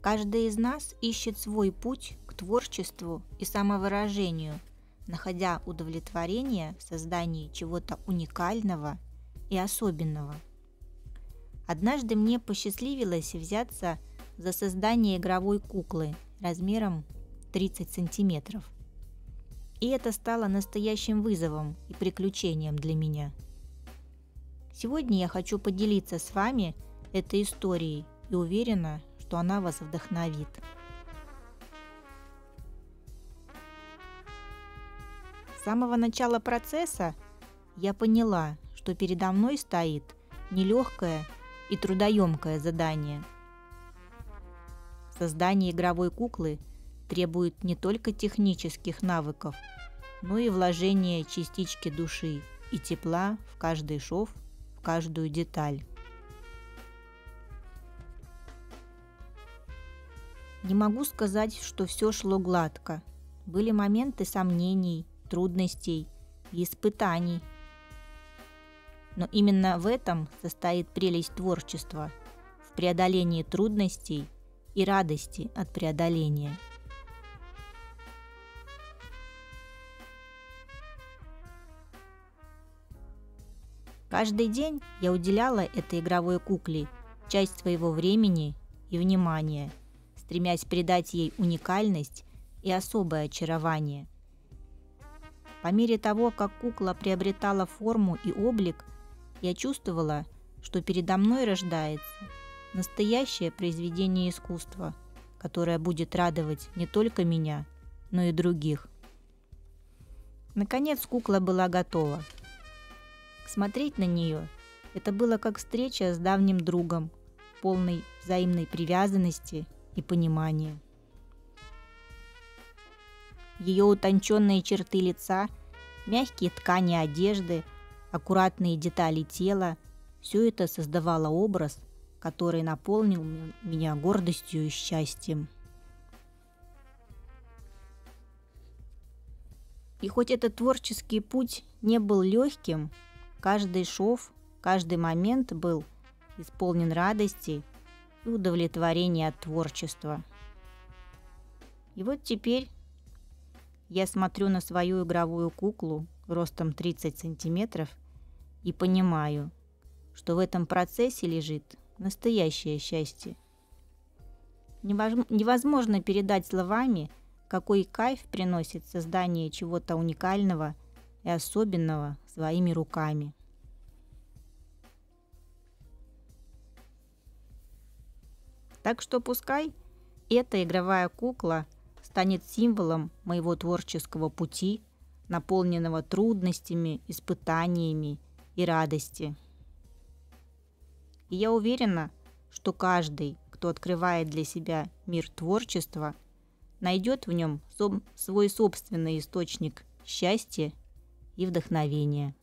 Каждый из нас ищет свой путь к творчеству и самовыражению, находя удовлетворение в создании чего-то уникального и особенного. Однажды мне посчастливилось взяться за создание игровой куклы размером 30 сантиметров. И это стало настоящим вызовом и приключением для меня. Сегодня я хочу поделиться с вами этой историей и уверена, что она вас вдохновит. С самого начала процесса я поняла, что передо мной стоит нелегкое и трудоемкое задание. Создание игровой куклы требует не только технических навыков, но и вложения частички души и тепла в каждый шов, в каждую деталь. Не могу сказать, что все шло гладко. Были моменты сомнений, трудностей и испытаний. Но именно в этом состоит прелесть творчества – в преодолении трудностей и радости от преодоления. Каждый день я уделяла этой игровой кукле часть своего времени и внимания – стремясь придать ей уникальность и особое очарование. По мере того, как кукла приобретала форму и облик, я чувствовала, что передо мной рождается настоящее произведение искусства, которое будет радовать не только меня, но и других. Наконец кукла была готова. Смотреть на нее – это было как встреча с давним другом, полной взаимной привязанности и понимания. Ее утонченные черты лица, мягкие ткани одежды, аккуратные детали тела – все это создавало образ, который наполнил меня гордостью и счастьем. И хоть этот творческий путь не был легким, каждый шов, каждый момент был исполнен радости и удовлетворение от творчества. И вот теперь я смотрю на свою игровую куклу ростом 30 сантиметров и понимаю, что в этом процессе лежит настоящее счастье. Невозможно передать словами, какой кайф приносит создание чего-то уникального и особенного своими руками – Так что пускай эта игровая кукла станет символом моего творческого пути, наполненного трудностями, испытаниями и радости. И я уверена, что каждый, кто открывает для себя мир творчества, найдет в нем свой собственный источник счастья и вдохновения.